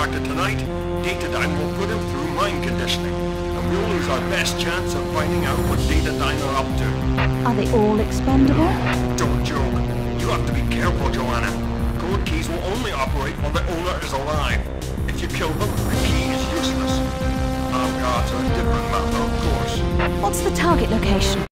extracted tonight, Datadyne will put him through mind conditioning, and we'll lose our best chance of finding out what Datadyne are up to. Are they all expendable? Don't joke. You have to be careful, Joanna. Code keys will only operate while the owner is alive. If you kill them, the key is useless. Our guards are a different matter, of course. What's the target location?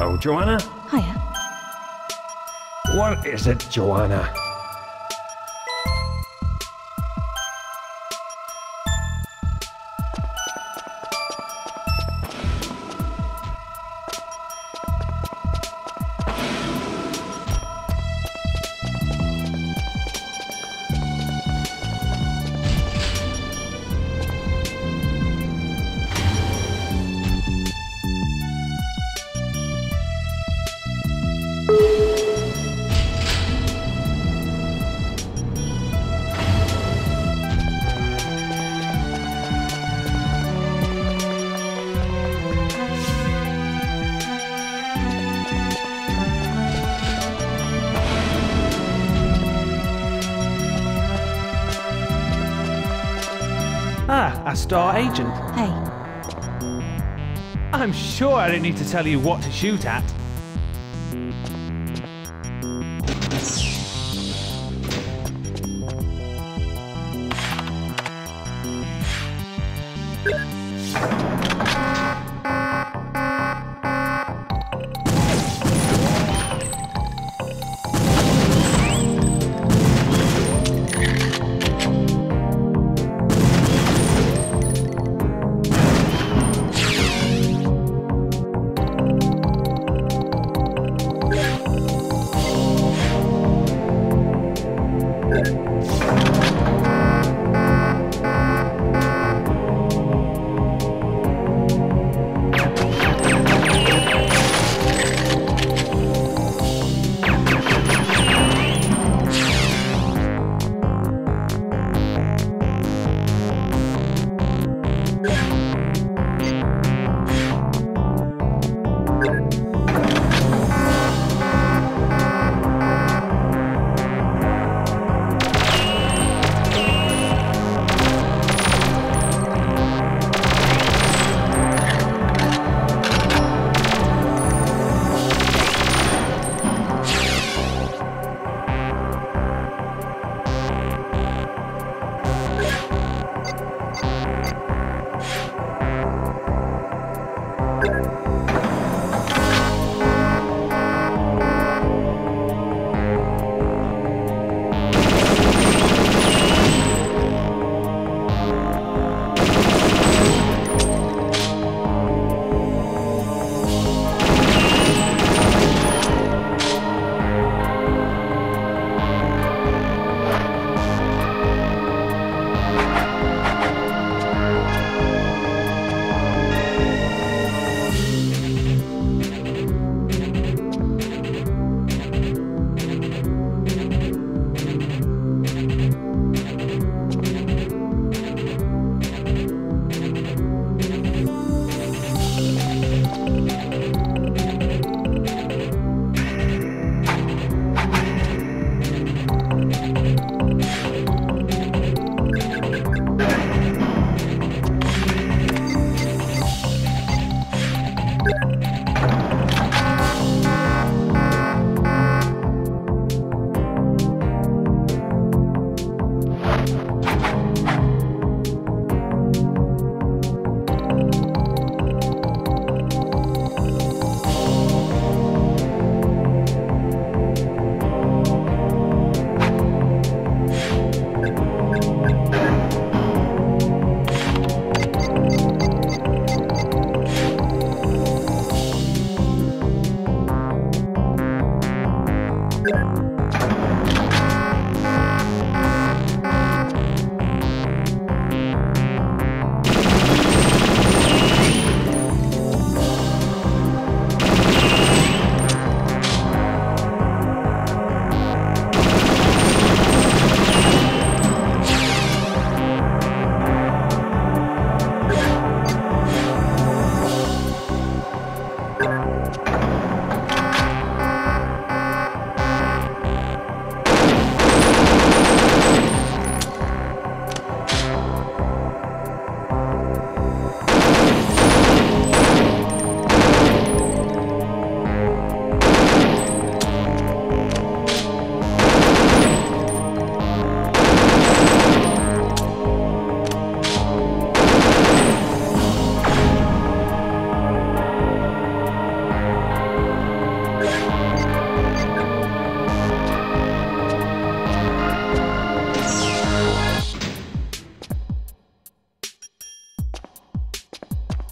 Hello, Joanna. Hiya. What is it, Joanna? A star agent. Hey, I'm sure I don't need to tell you what to shoot at.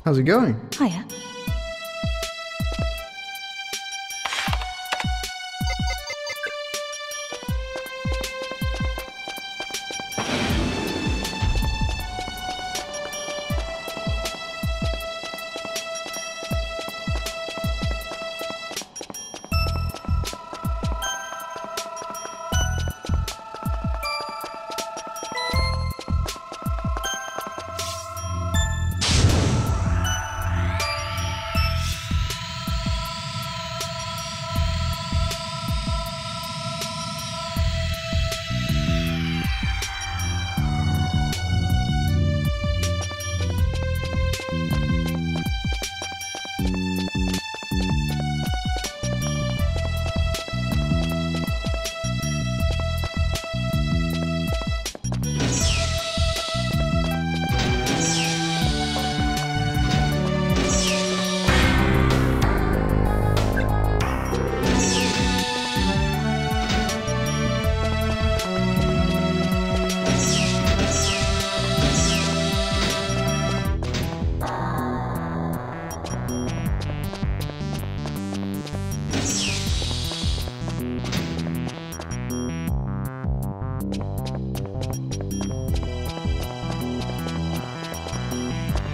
How's it going? Hiya.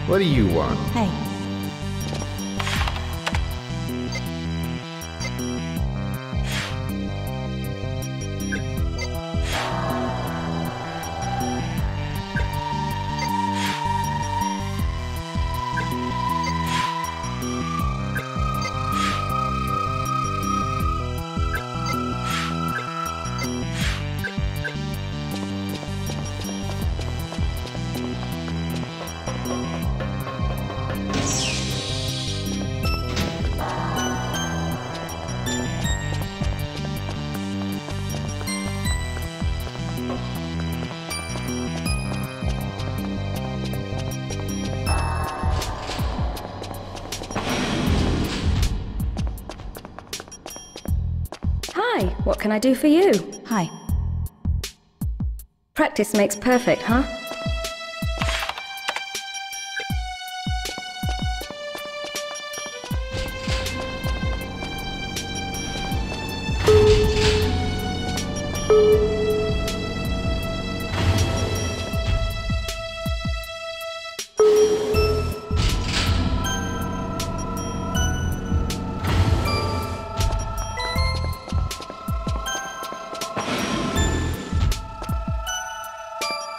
What do you want? Hey. Can I do for you? Hi. Practice makes perfect, huh?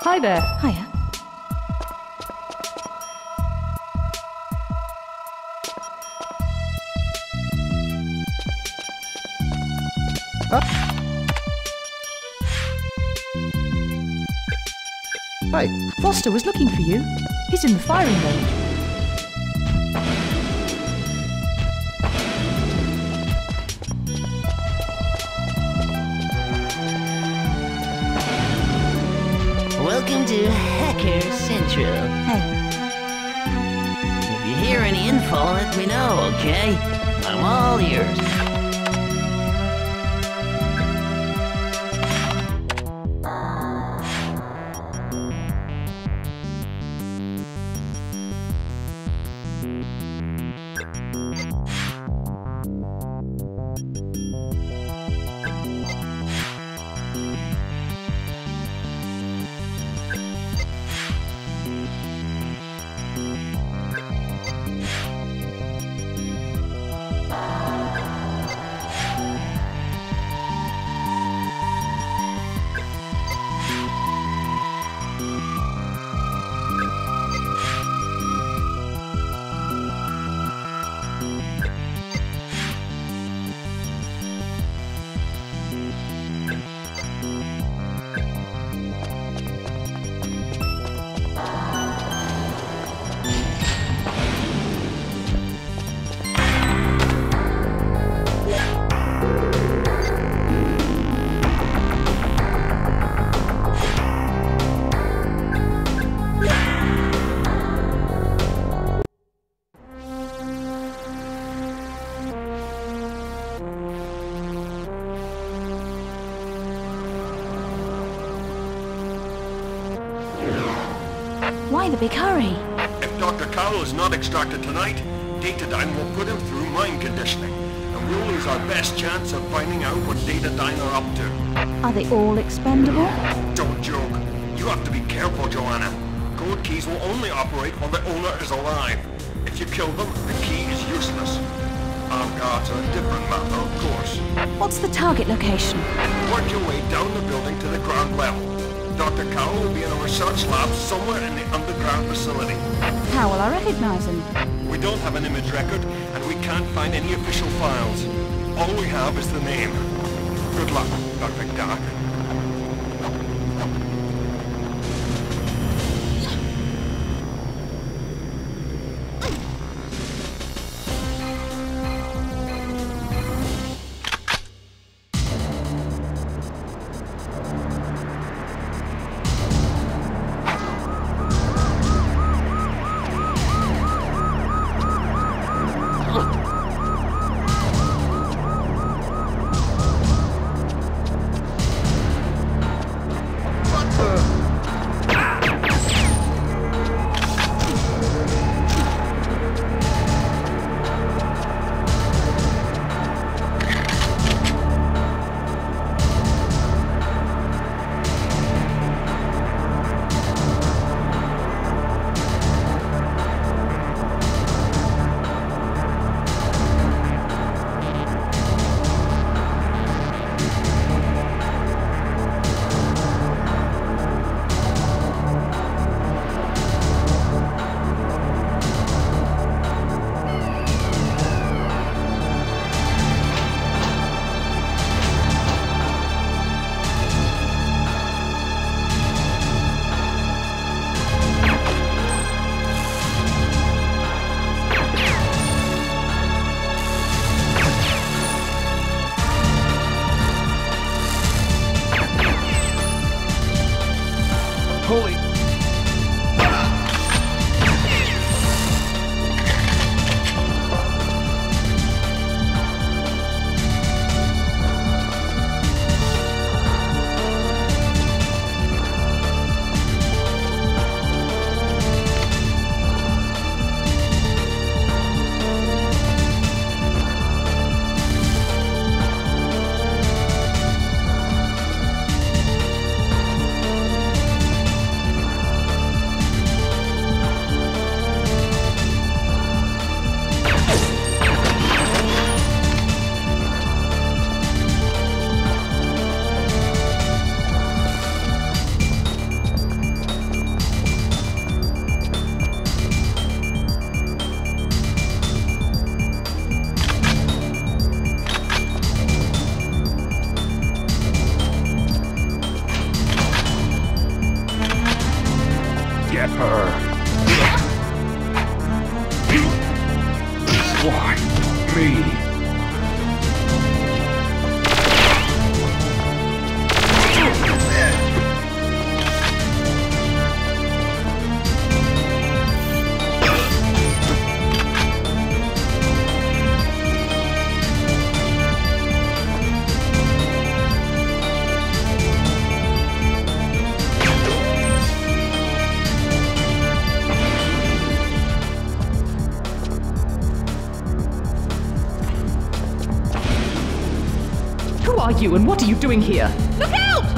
Hi there. Hiya. Hi. Foster was looking for you. He's in the firing range. Okay? I'm all ears. Is not extracted tonight, Datadyne will put him through mind conditioning, and we'll lose our best chance of finding out what Datadyne are up to. Are they all expendable? Don't joke. You have to be careful, Joanna. Code keys will only operate while the owner is alive. If you kill them, the key is useless. Armed guards are a different matter, of course. What's the target location? Work your way down the building to the ground level. Dr. Carroll will be in a research lab somewhere in the underground facility. How will I recognize him? We don't have an image record, and we can't find any official files. All we have is the name. Good luck, Dr. Dark. Who are you and what are you doing here? Look out!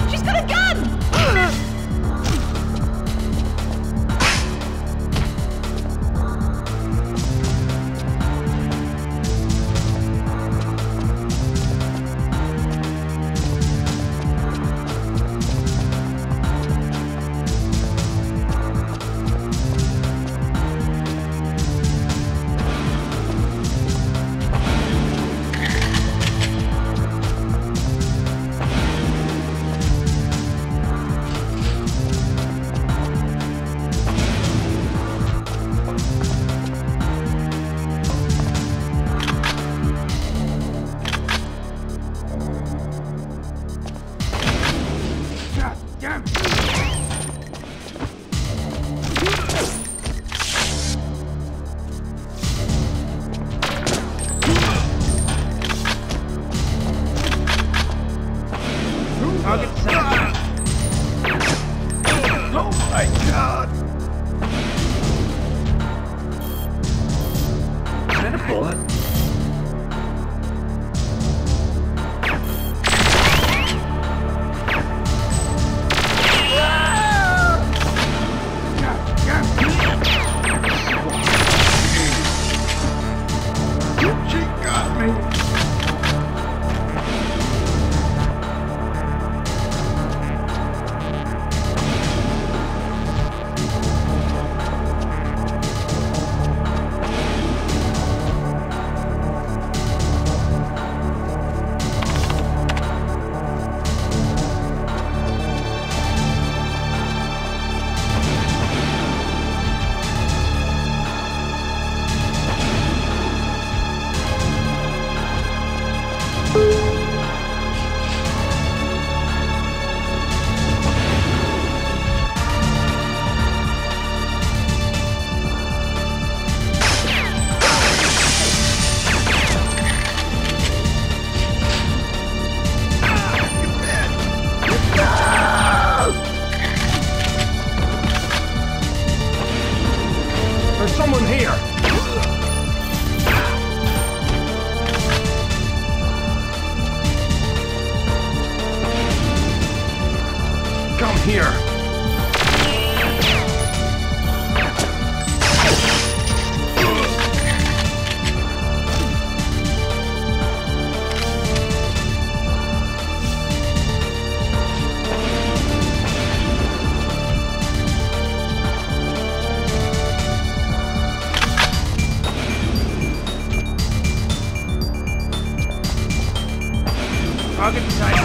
Target sight.